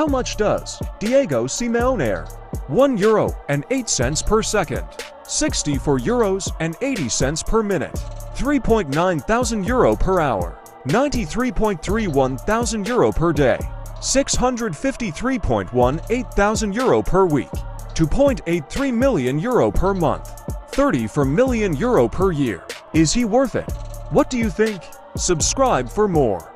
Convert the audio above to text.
How much does Diego Simeone earn? 1 euro and 8 cents per second. 64 euros and 80 cents per minute. 3.9 thousand euro per hour. 93.31 thousand euro per day. 653.18 thousand euro per week. 2.83 million euro per month. 30 for million euro per year. Is he worth it? What do you think? Subscribe for more.